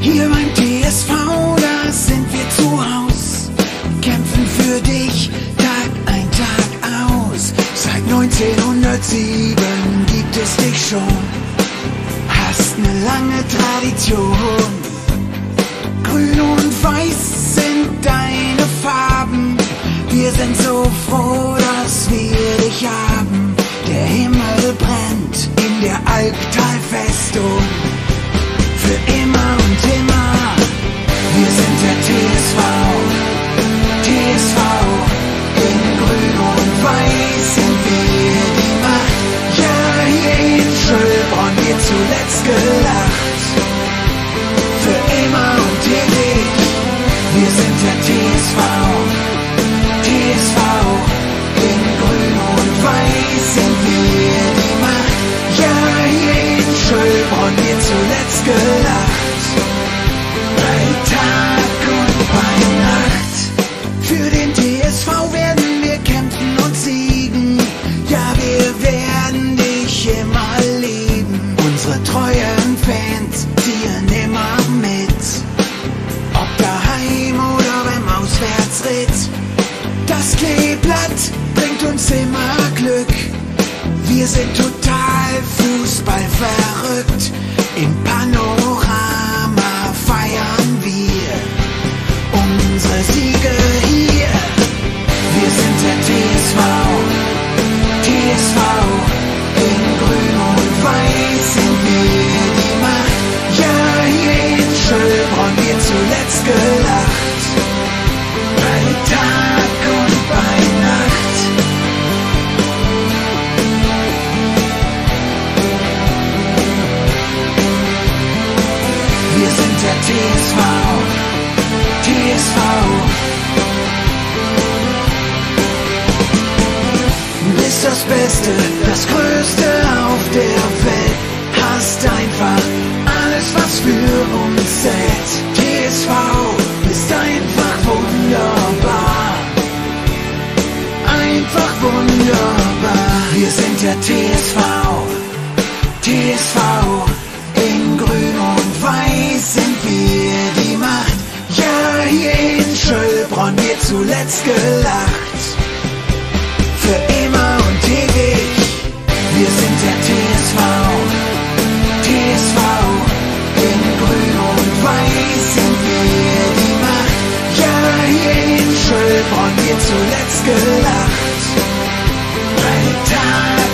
Hier beim TSV, da sind wir zu Haus, kämpfen für dich Tag ein Tag aus. Seit 1907 gibt es dich schon, hast eine lange Tradition. Grün und Weiß sind deine Farben, wir sind so froh. Der Albtalfestung. Für immer und immer. Wir sind der TSV. TSV. In Grün und Weiß sind wir die Macht. Ja, hier in Schönbrunn wird zuletzt gelacht. Gelacht. Bei Tag und bei Nacht. Für den TSV werden wir kämpfen und siegen. Ja, wir werden dich immer lieben. Unsere treuen Fans ziehen immer mit. Ob daheim oder beim Auswärtsritt. Das Kleeblatt bringt uns immer Glück. Wir sind total Fußball verrückt. Im Panorama feiern wir unsere Siege hier. Wir sind der TSV, TSV. In Grün und Weiß sind wir die Macht. Ja, hier in Schönbrunn wird zuletzt gelacht. Beste, das Größte auf der Welt. Hast einfach alles, was für uns zählt. TSV ist einfach wunderbar. Einfach wunderbar. Wir sind der TSV. TSV in Grün und Weiß sind wir die Macht. Ja, hier in Schölbronn wird zuletzt gelacht. von dir zuletzt gelacht? Brenntal